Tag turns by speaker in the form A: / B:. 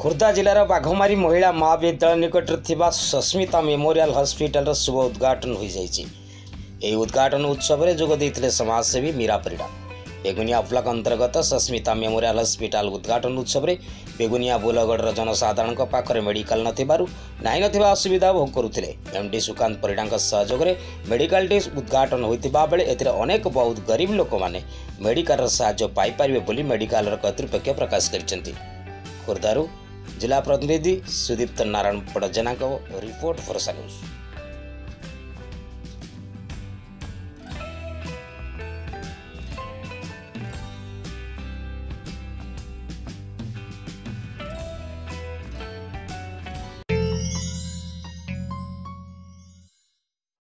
A: ଖୋର୍ଦ୍ଧା ଜିଲ୍ଲାର ବାଘମାରୀ ମହିଳା ମହାବିଦ୍ୟାଳୟ ନିକଟରେ ଥିବା ସସ୍ମିତା ମେମୋରିଆଲ ହସ୍ପିଟାଲର ଶୁଭ ଉଦ୍ଘାଟନ ହୋଇଯାଇଛି ଏହି ଉଦ୍ଘାଟନ ଉତ୍ସବରେ ଯୋଗ ଦେଇଥିଲେ ସମାଜସେବୀ ମୀରା ପରିଡ଼ା ବେଗୁନିଆ ବ୍ଲକ ଅନ୍ତର୍ଗତ ସସ୍ମିତା ମେମୋରିଆଲ ହସ୍ପିଟାଲ ଉଦ୍ଘାଟନ ଉତ୍ସବରେ ବେଗୁନିଆ ବୁଲଗଡ଼ର ଜନସାଧାରଣଙ୍କ ପାଖରେ ମେଡିକାଲ ନଥିବାରୁ ନାହିଁ ନଥିବା ଅସୁବିଧା ଭୋଗ କରୁଥିଲେ ଏମ୍ଡି ସୁକାନ୍ତ ପରିଡ଼ାଙ୍କ ସହଯୋଗରେ ମେଡିକାଲଟି ଉଦ୍ଘାଟନ ହୋଇଥିବା ବେଳେ ଏଥିରେ ଅନେକ ବହୁତ ଗରିବ ଲୋକମାନେ ମେଡିକାଲର ସାହାଯ୍ୟ ପାଇପାରିବେ ବୋଲି ମେଡିକାଲର କର୍ତ୍ତୃପକ୍ଷ ପ୍ରକାଶ କରିଛନ୍ତି ଖୋର୍ଦ୍ଧାରୁ जिल्ला प्रतिनिधि सुदिप्त नारायण पडजेनाको रिपोर्ट भरोसा